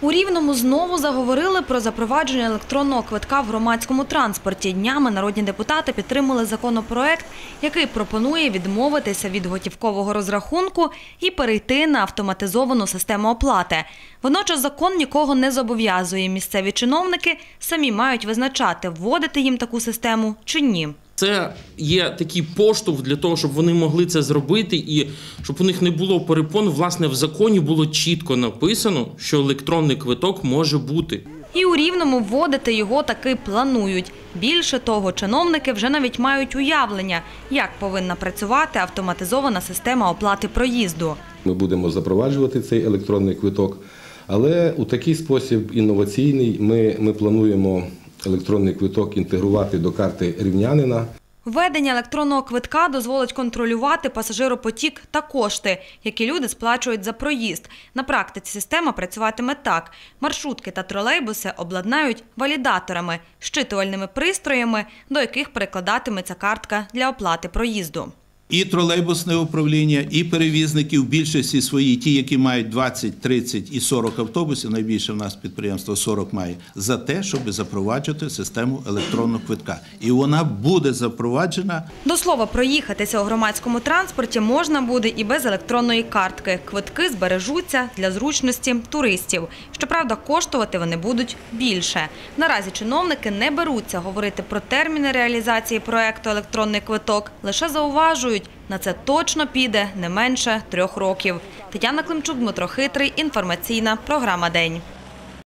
У Рівному знову заговорили про запровадження електронного квитка в громадському транспорті. Днями народні депутати підтримали законопроект, який пропонує відмовитися від готівкового розрахунку і перейти на автоматизовану систему оплати. Водночас закон нікого не зобов'язує. Місцеві чиновники самі мають визначати, вводити їм таку систему чи ні. Це є такий поштовх для того, щоб вони могли це зробити, і щоб у них не було перепон. Власне, в законі було чітко написано, що електронний квиток може бути. І у Рівному вводити його таки планують. Більше того, чиновники вже навіть мають уявлення, як повинна працювати автоматизована система оплати проїзду. Ми будемо запроваджувати цей електронний квиток, але у такий спосіб інноваційний ми, ми плануємо електронний квиток інтегрувати до карти рівнянина. Введення електронного квитка дозволить контролювати пасажиропотік та кошти, які люди сплачують за проїзд. На практиці система працюватиме так: маршрутки та тролейбуси обладнають валідаторами, щитувальними пристроями, до яких перекладатиметься картка для оплати проїзду. І тролейбусне управління, і перевізники в більшості своїй, ті, які мають 20, 30 і 40 автобусів, найбільше в нас підприємство 40 має, за те, щоб запроваджувати систему електронного квитка. І вона буде запроваджена До слова, проїхатися у громадському транспорті можна буде і без електронної картки. Квитки збережуться для зручності туристів. Щоправда, коштувати вони будуть більше. Наразі чиновники не беруться говорити про терміни реалізації проекту електронний квиток. Лише зауважують, на це точно піде не менше трьох років. Тетяна Климчук, Дмитро Хитрий. Інформаційна програма День.